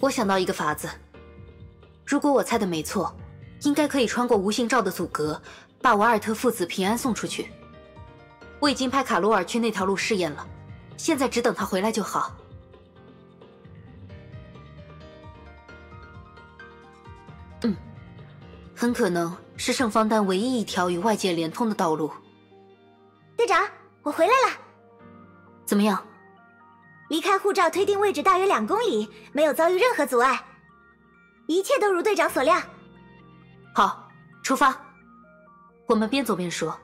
我想到一个法子，如果我猜的没错，应该可以穿过无形罩的阻隔，把瓦尔特父子平安送出去。我已经派卡罗尔去那条路试验了，现在只等他回来就好。嗯，很可能是圣方丹唯一一条与外界连通的道路。队长，我回来了。怎么样？离开护照推定位置大约两公里，没有遭遇任何阻碍，一切都如队长所料。好，出发。我们边走边说。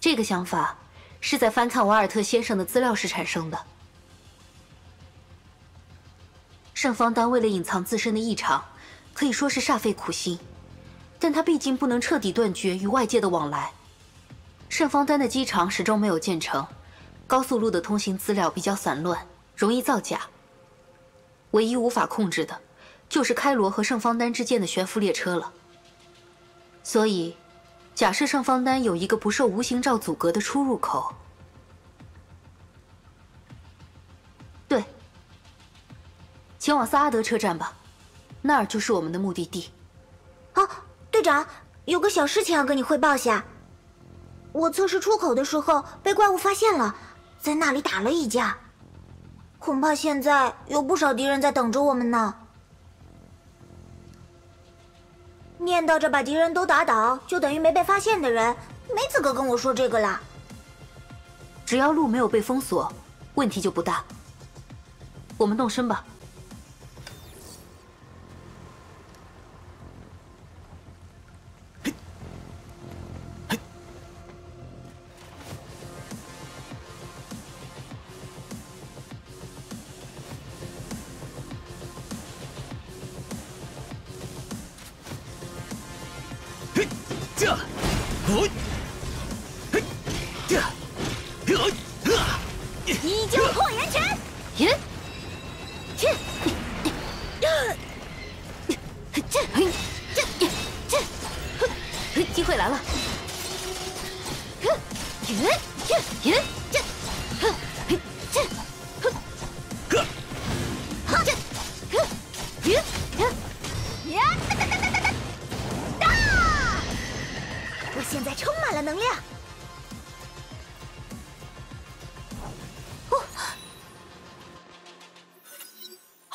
这个想法是在翻看瓦尔特先生的资料时产生的。圣方丹为了隐藏自身的异常，可以说是煞费苦心。但他毕竟不能彻底断绝与外界的往来。圣方丹的机场始终没有建成，高速路的通行资料比较散乱，容易造假。唯一无法控制的，就是开罗和圣方丹之间的悬浮列车了。所以，假设圣方丹有一个不受无形罩阻隔的出入口，对，前往萨阿德车站吧，那儿就是我们的目的地。好。队长，有个小事情要跟你汇报下。我测试出口的时候被怪物发现了，在那里打了一架。恐怕现在有不少敌人在等着我们呢。念叨着把敌人都打倒，就等于没被发现的人，没资格跟我说这个啦。只要路没有被封锁，问题就不大。我们动身吧。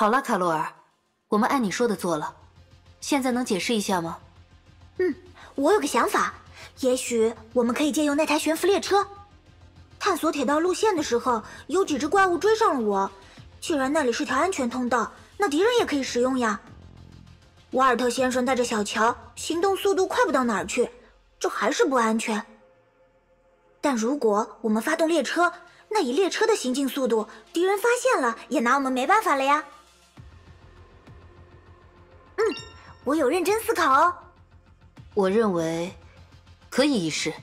好了，卡洛尔，我们按你说的做了。现在能解释一下吗？嗯，我有个想法，也许我们可以借用那台悬浮列车。探索铁道路线的时候，有几只怪物追上了我。既然那里是条安全通道，那敌人也可以使用呀。瓦尔特先生带着小乔，行动速度快不到哪儿去，这还是不安全。但如果我们发动列车，那以列车的行进速度，敌人发现了也拿我们没办法了呀。我有认真思考。我认为可以一试。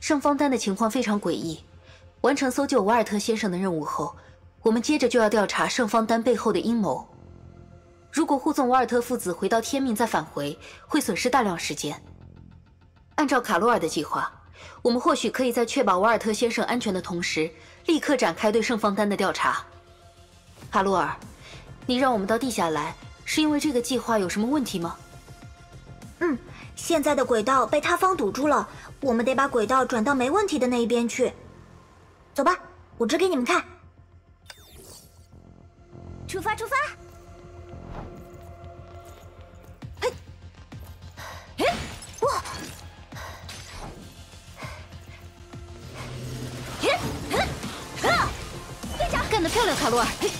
圣方丹的情况非常诡异。完成搜救瓦尔特先生的任务后，我们接着就要调查圣方丹背后的阴谋。如果护送瓦尔特父子回到天命再返回，会损失大量时间。按照卡罗尔的计划，我们或许可以在确保瓦尔特先生安全的同时，立刻展开对圣方丹的调查。卡罗尔，你让我们到地下来。是因为这个计划有什么问题吗？嗯，现在的轨道被塌方堵住了，我们得把轨道转到没问题的那一边去。走吧，我指给你们看。出发，出发！嘿，嘿，哇！嘿，嘿，啊！队长，干得漂亮，卡罗尔！嘿。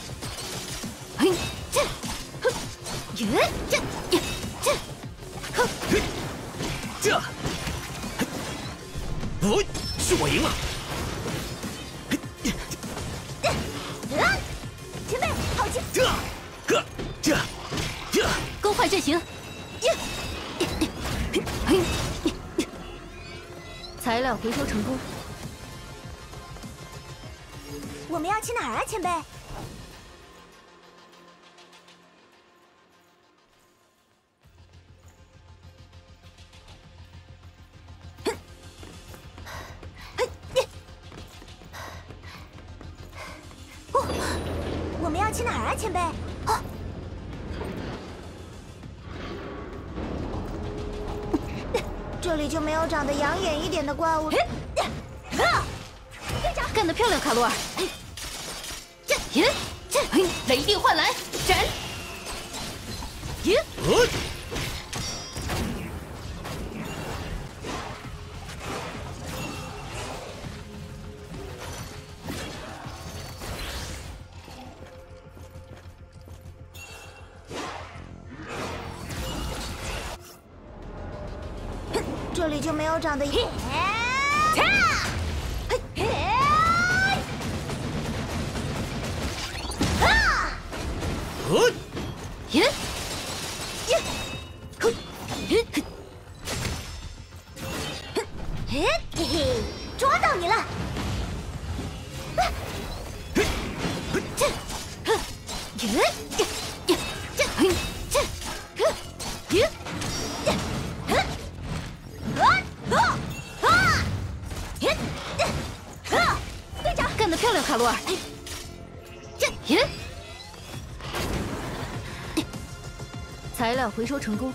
我是我赢了。前辈，好剑！这，这，这，这，更换阵型。材料回收成功。我们要去哪儿啊，前辈？去哪儿啊，前辈？啊！这里就没有长得养眼一点的怪物？队长，干得漂亮，卡罗尔！耶！雷电换来斩！耶！这里就没有长得一。材料回收洛儿，耶！材料回收成功。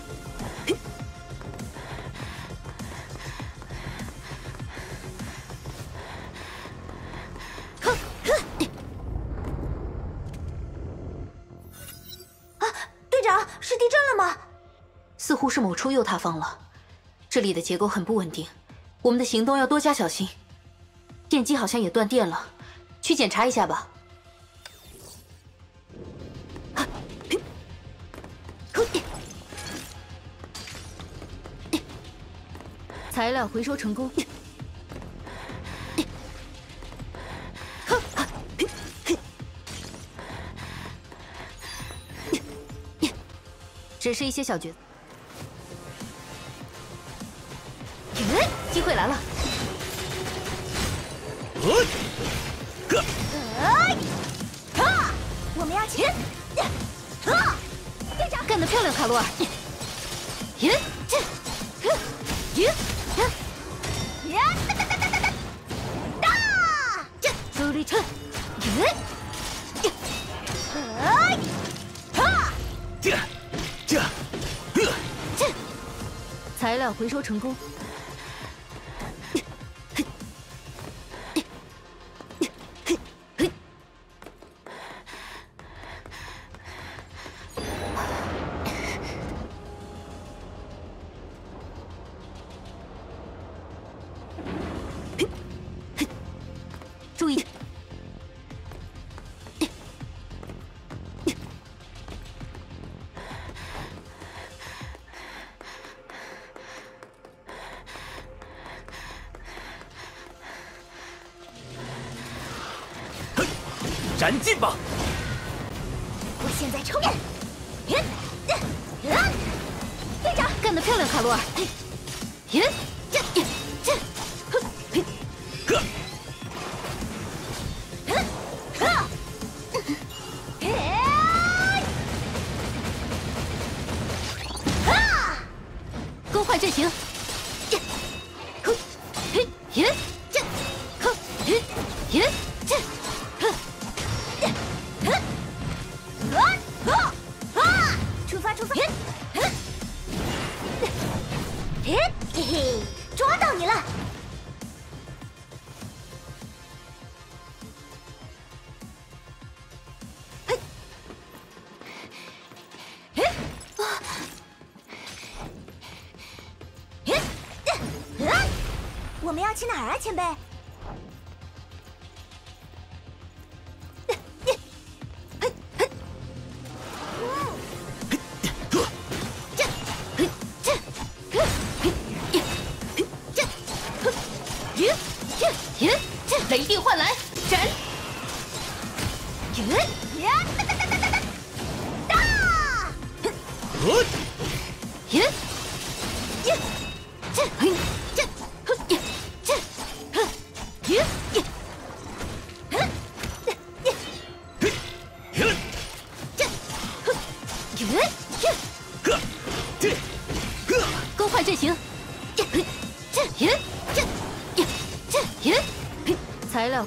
啊，队长，是地震了吗？似乎是某处又塌方了。这里的结构很不稳定，我们的行动要多加小心。电机好像也断电了，去检查一下吧。材料回收成功。只是一些小角，机会来了！我们要起！队长，干得漂亮，卡罗尔！耶！耶！耶！哒哒哒哒哒哒！哒！耶！哎！哈！这这这！材料回收成功。燃尽吧！我现在抽刃！队长，干得漂亮，卡罗尔！耶！这这这！呵！更换阵型！去哪儿啊，前辈？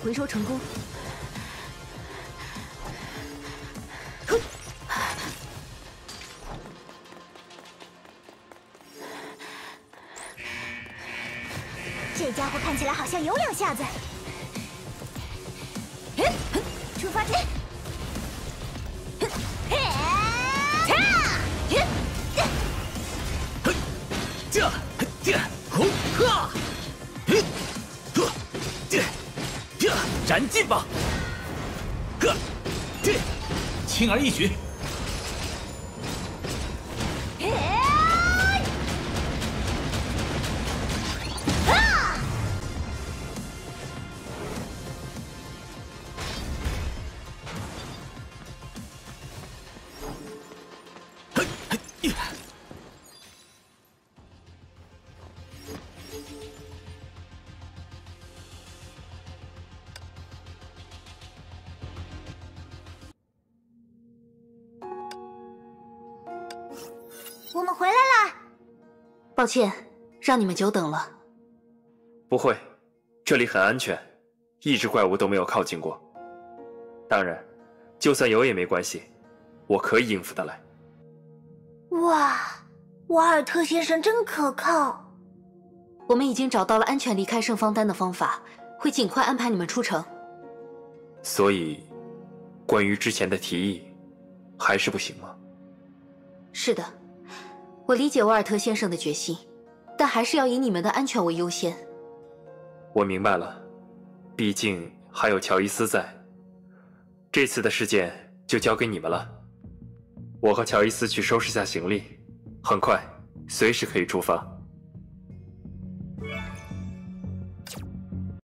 回收成功。这家伙看起来好像有两下子。出发燃尽吧！呵这轻而易举。抱歉，让你们久等了。不会，这里很安全，一只怪物都没有靠近过。当然，就算有也没关系，我可以应付得来。哇，瓦尔特先生真可靠。我们已经找到了安全离开圣方丹的方法，会尽快安排你们出城。所以，关于之前的提议，还是不行吗？是的。我理解沃尔特先生的决心，但还是要以你们的安全为优先。我明白了，毕竟还有乔伊斯在。这次的事件就交给你们了。我和乔伊斯去收拾下行李，很快，随时可以出发。